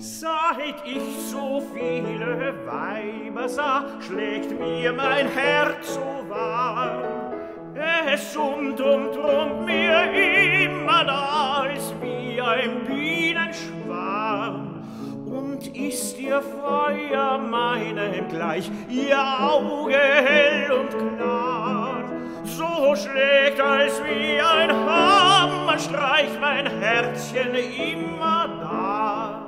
Seit ich so viele Weiber sah, schlägt mir mein Herz so warm. Es summt und brummt mir immer als wie ein Bienenschwarm. Und ist ihr Feuer meinem gleich, ihr Auge hell und klar. So schlägt als wie ein Hammerstreich mein Herzchen immer da.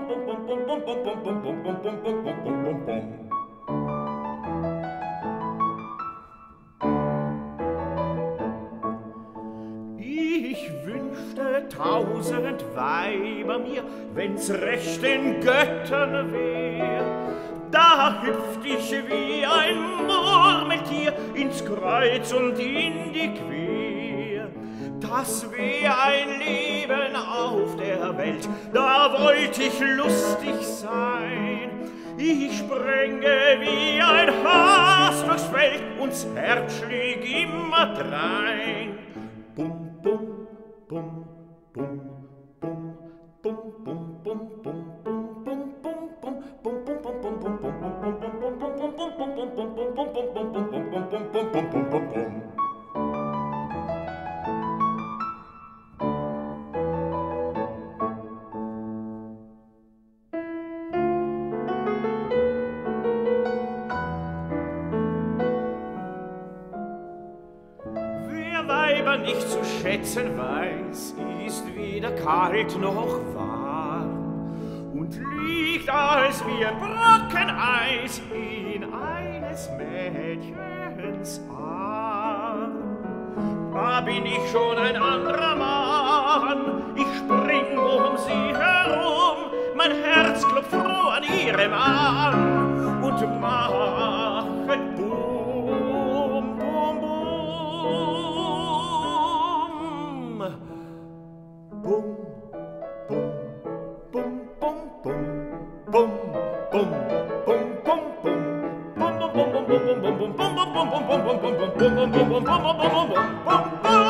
Hunde, tausend Weiber mir, wenn's recht den Göttern wär. Da hüpft ich wie ein Murmeltier ins Kreuz und in die Quer. Das wär ein Leben auf der Welt, da wollt ich lustig sein. Ich sprenge wie ein Has durchs Feld, uns Herz schläg immer drein. Weiber nicht zu schätzen weiß, ist weder kalt noch warm und liegt als wie ein Brocken Eis des Mädchens Arm. Da bin ich schon ein anderer Mann, ich spring um sie herum, mein Herz klopft froh an ihrem Arm und machet Bum, Bum, Bum. Bum, Bum, Bum, Bum, Bum, Bum, Bum bum bum bum bum bum bum bum bum bum bum bum bum bum bum bum bum